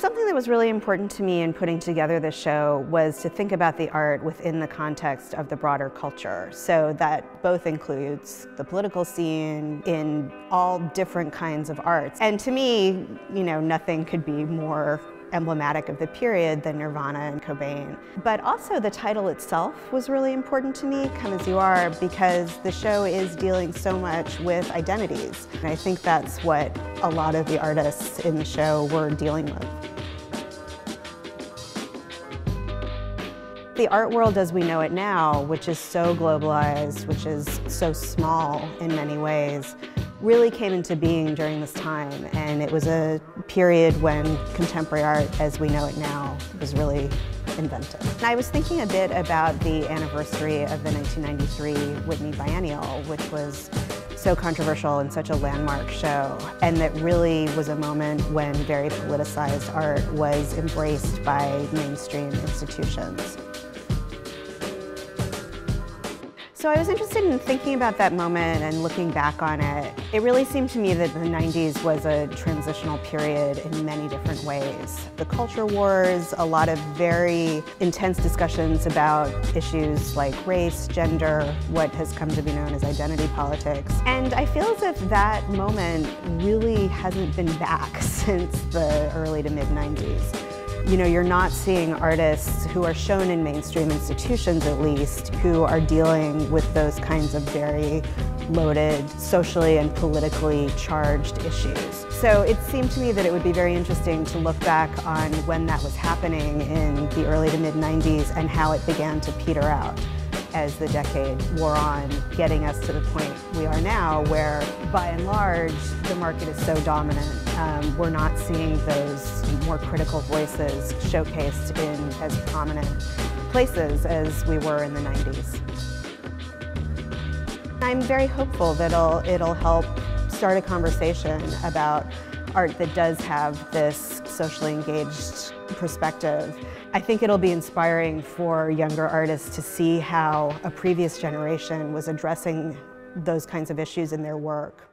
Something that was really important to me in putting together the show was to think about the art within the context of the broader culture. So that both includes the political scene in all different kinds of arts. And to me, you know, nothing could be more emblematic of the period than Nirvana and Cobain. But also the title itself was really important to me, Come As You Are, because the show is dealing so much with identities. And I think that's what a lot of the artists in the show were dealing with. The art world as we know it now, which is so globalized, which is so small in many ways, really came into being during this time. And it was a period when contemporary art as we know it now was really invented. And I was thinking a bit about the anniversary of the 1993 Whitney Biennial, which was so controversial and such a landmark show, and that really was a moment when very politicized art was embraced by mainstream institutions. So I was interested in thinking about that moment and looking back on it. It really seemed to me that the 90s was a transitional period in many different ways. The culture wars, a lot of very intense discussions about issues like race, gender, what has come to be known as identity politics. And I feel as if that moment really hasn't been back since the early to mid 90s you know, you're not seeing artists who are shown in mainstream institutions at least, who are dealing with those kinds of very loaded, socially and politically charged issues. So it seemed to me that it would be very interesting to look back on when that was happening in the early to mid 90s and how it began to peter out as the decade wore on, getting us to the point we are now where, by and large, the market is so dominant. Um, we're not seeing those more critical voices showcased in as prominent places as we were in the 90s. I'm very hopeful that it'll, it'll help start a conversation about art that does have this socially engaged perspective. I think it'll be inspiring for younger artists to see how a previous generation was addressing those kinds of issues in their work.